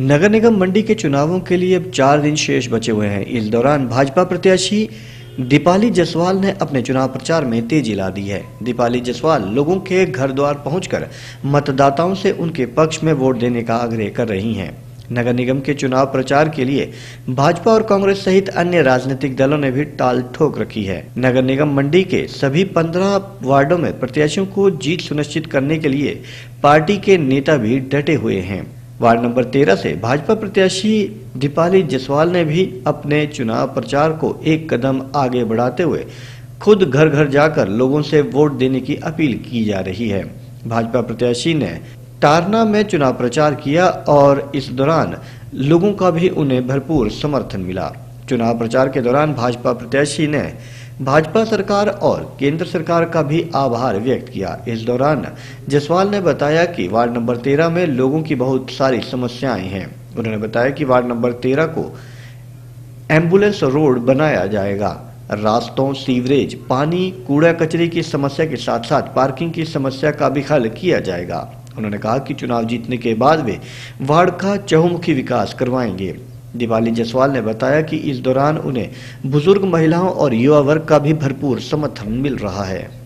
नगर निगम मंडी के चुनावों के लिए अब चार दिन शेष बचे हुए हैं। इस दौरान भाजपा प्रत्याशी दीपाली जसवाल ने अपने चुनाव प्रचार में तेज़ी ला दी है। दीपाली जसवाल लोगों के घर द्वार पहुंचकर मतदाताओं से उनके पक्ष में वोट देने का आग्रह कर रही हैं। नगर निगम के चुनाव प्रचार के लिए भाजपा और कांग्रेस सहित अन्य राजनीतिक दलों ने भी टाल ठोक रखी है। नगर निगम मंडी के सभी पंद्रह वार्डों में प्रत्याशियों को जीत सुनिश्चित करने के लिए पार्टी के नेता भी डटे हुए हैं। वार्ड नंबर तेरह से भाजपा प्रत्याशी दीपाली जसवाल ने भी अपने चुनाव प्रचार को एक कदम आगे बढ़ाते हुए खुद घर घर जाकर लोगों से वोट देने की अपील की जा रही है। भाजपा प्रत्याशी ने टारना में चुनाव प्रचार किया और इस दौरान लोगों का भी उन्हें भरपूर समर्थन मिला। चुनाव प्रचार के दौरान भाजपा प्रत्याशी ने भाजपा सरकार और केंद्र सरकार का भी आभार व्यक्त किया। इस दौरान जसवाल ने बताया कि वार्ड नंबर तेरह में लोगों की बहुत सारी समस्याएँ हैं। उन्होंने बताया कि वार्ड नंबर तेरह को एंबुलेंस रोड बनाया जाएगा। रास्तों, सीवरेज, पानी, कूड़ा कचरे की समस्या के साथ साथ पार्किंग की समस्या का भी हल किया जाएगा। उन्होंने कहा कि चुनाव जीतने के बाद वे वार्ड का चहुमुखी विकास करवाएँगे। दीपाली जसवाल ने बताया कि इस दौरान उन्हें बुज़ुर्ग महिलाओं और युवा वर्ग का भी भरपूर समर्थन मिल रहा है।